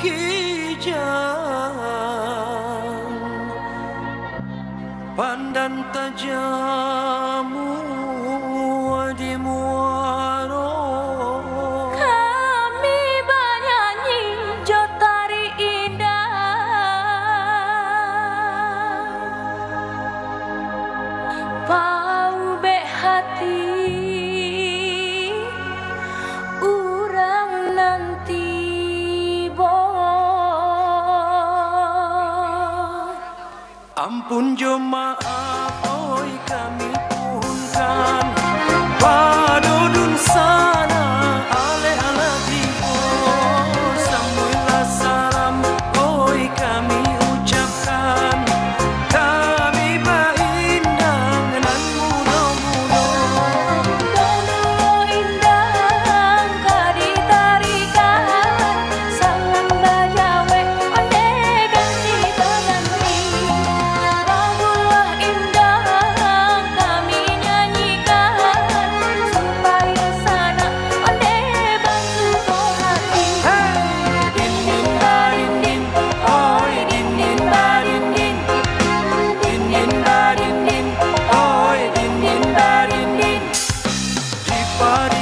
kijang Pandan tajammu di muaro Kami jotari indah Pau behati. pun jemaah body